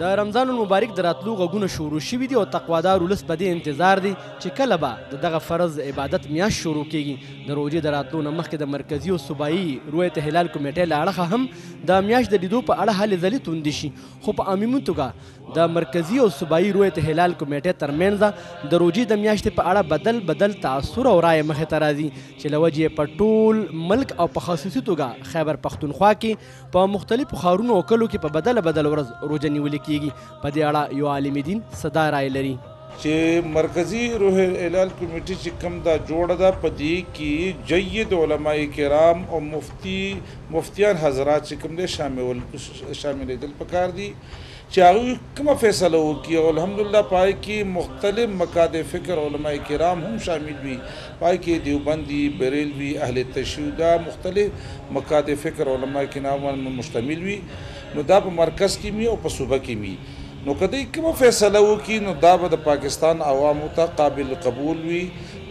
د رمضان المبارک د راتلو غږونه شروع شوي دي او تقوادار ولس په دې انتظار دی چې کله به د دغه فرض عبادت میاشت شروع کیږي د روژې د راتلو نه مخکې د مرکزي او صوبایي رویت هلال کمیټې له اړخه هم د میاشت د لیدو په اړه هلې ځلې توندې شي خو په عمومي توګه د مرکزي او صوبایي رویت هلال کمیټې ترمنځ د روژې د میاشتې په اړه بدل بدل تاثر او رایې مخې ته راځي چې له وجې په ټول ملک او په خصوصي توګه خیبر پښتونخوا کې په مختلفو ښارونو او کلو کې په بدله بدله ورځ روژه نیول کیږي په دې اړه یو عالم دین صدا رائے لري چې مرکزی روح الهلال کمیټه چې کوم دا جوړه ده په دې کې جید علماء کرام او مفتی مفتیان حضرات چې کوم دی شامل شاملیدل پکار دي. چې هغوی کومه فیصله وکړي او الحمدلله په هغې کې مختلف مکاد فکر علماء کرام هم شامل وي په هغې کې دیوبندي بریلوي اهل تشیع دا مختلف مکاد فکر علماء کرام مشتمل وي نو دا په مرکز کې مي او په صوبه کې مي نو که دوی کومه فیصله وکړي نو دا به د پاکستان عوامو ته قابل قبول وي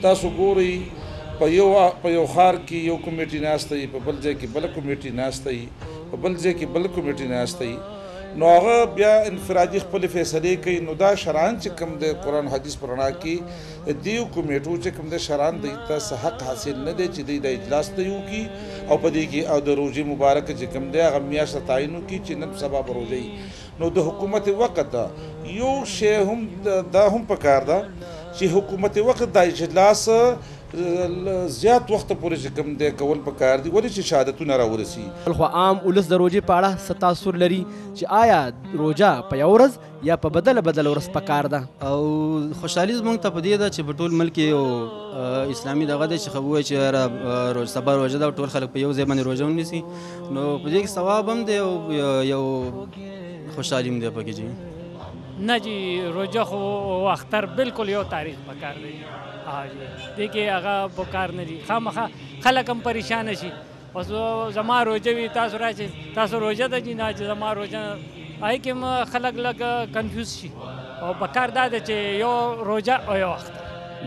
تاسو ګورئ په یو په یو ښار کې یو کمیټي ناسته وي په بل ځای کې بله کمیټي ناسته وي په بل ځای کې بل کمیټي ناسته وي نو هغه بیا انفرادي خپلې فیصلې کوي نو دا شرعاً چې کوم دی قرآن حدیث په رڼا کې د دې کمیټو چې کوم دی شرعاً دوی ته څه حق حاصل نه دی چې دوی دا اجلاس دوی وکړي او په دې کې او د روژې مبارکه چې کوم دی هغه میاشت تعین وکړي چې نن سبا به روژه وي نو د حکومت وقت دا یو شی هم دا هم پکار ده چې حکومت وقت دا اجلاس له زیات وخته پورې چې کوم دی کول په کار دي ولې چې شهادتونه راورسي. بل خوا عام ولس د روژې په اړه څه تاثر لري چې آیا روژه په یوه ورځ یا په بدله بدله ورځ په کار ده؟ او خوشحالي زموږ ته په دې ده چې په ټول ملک کې یو اسلامي دغه دی چې ووایي چې روژ سبا روژه ده او ټول خلک په یو ځای باندې روژه ونیسي نو په دې کې ثواب هم دی او یو خوشحالي هم دی پکې جي. نه جي روژه خو او اختر بالکل یو تاریخ په کار دی. هاجی دې کې هغه په کار نه دي خامخا خلک هم پریشان شي اوس زما روزه وي تاسو راشي تاسو روزه ده جنا چې زما روزه آی کې ما خلک لګ کنفیوز شي او په کار دا ده چې یو روزه او یو وخت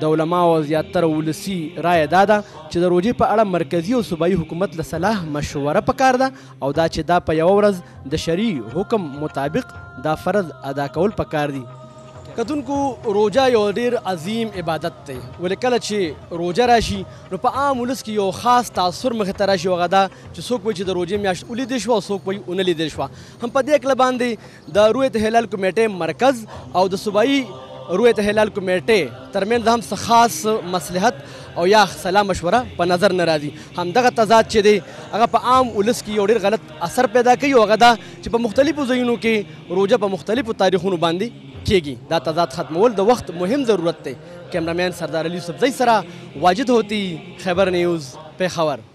د علماو زیاتره ولسی رایه دا ده چې د روژې په اړه مرکزی او صوبایي حکومت له صلاح مشوره پکار ده او دا چې دا په یو ورځ د شرعي حکم مطابق دا فرض ادا کول پکار دي کتونکو روژه یو ډیر عظیم عبادت دی ولې کله چې روژه راشي نو په عام ولس کې یو خاص تاثر مخې ته راشي هغه دا چې څوک وایي چې د روژې میاشت ولیدل شوه او څوک وایي ونه لیدل شوه هم په دې هکله باندې د رویت هلال کمیټې مرکز او د صوبایي رویت هلال کمیټې ترمنځ هم څه خاص مصلحت او یا سلا مشوره په نظر نه راځي همدغه تضاد چې دی هغه په عام ولس کې یو ډیر غلط اثر پیدا کوي او هغه دا چې په مختلفو ځایونو کې روژه په مختلفو تاریخونو باندې کېږي. دا تضاد ختمول د وخت مهم ضرورت دی. کیمرمین سردار علي یوسفزی سره واجد هوتي، خیبرنیوز، پېښور.